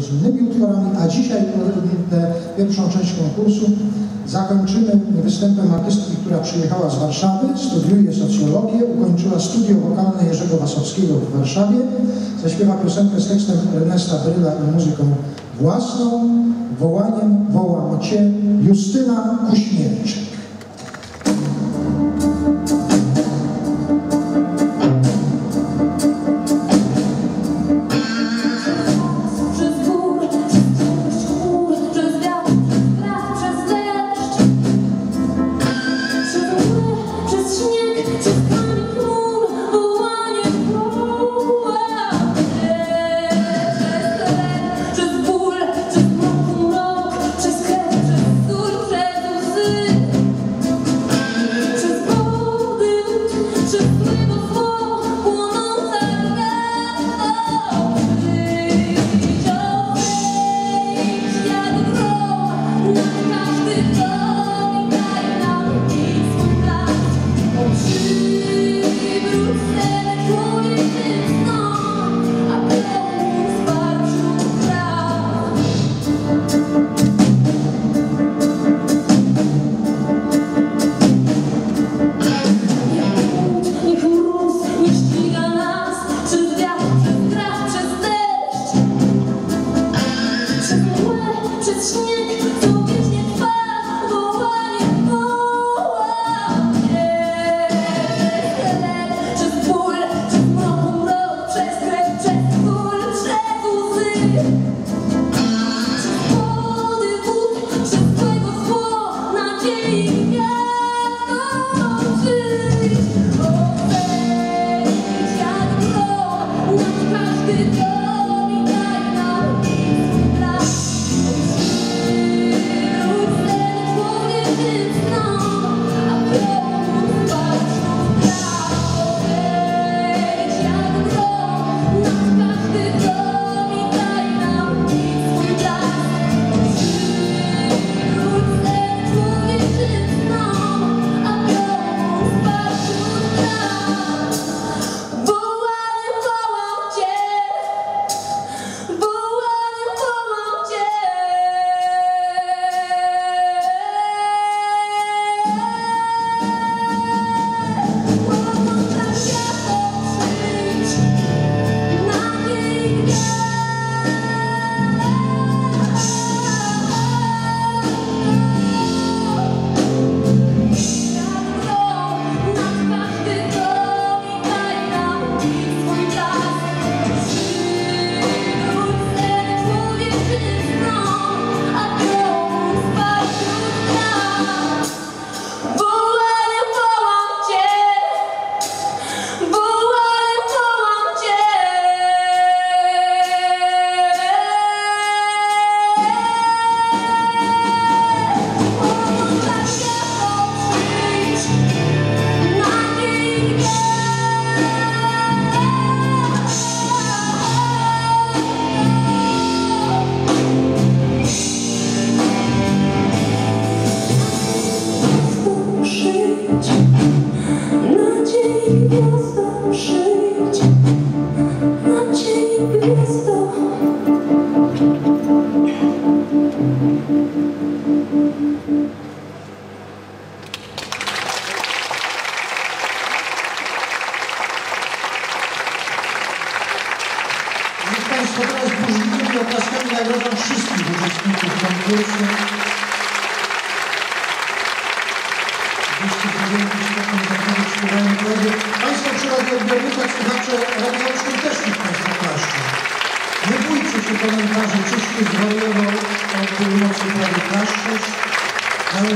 z innymi utworami, a dzisiaj pierwszą część konkursu. Zakończymy występem artystki, która przyjechała z Warszawy, studiuje socjologię, ukończyła studia wokalne Jerzego Wasowskiego w Warszawie, zaśpiewa piosenkę z tekstem Ernesta Bryla i muzyką własną, wołaniem wołam Cię, Justyna Kuśmierczyk. Państwo teraz burzliwymi oklaskami nagrodzą wszystkich uczestników konkursu. Komentarze czeskich wariował o północy prawie Kaszczysz, ale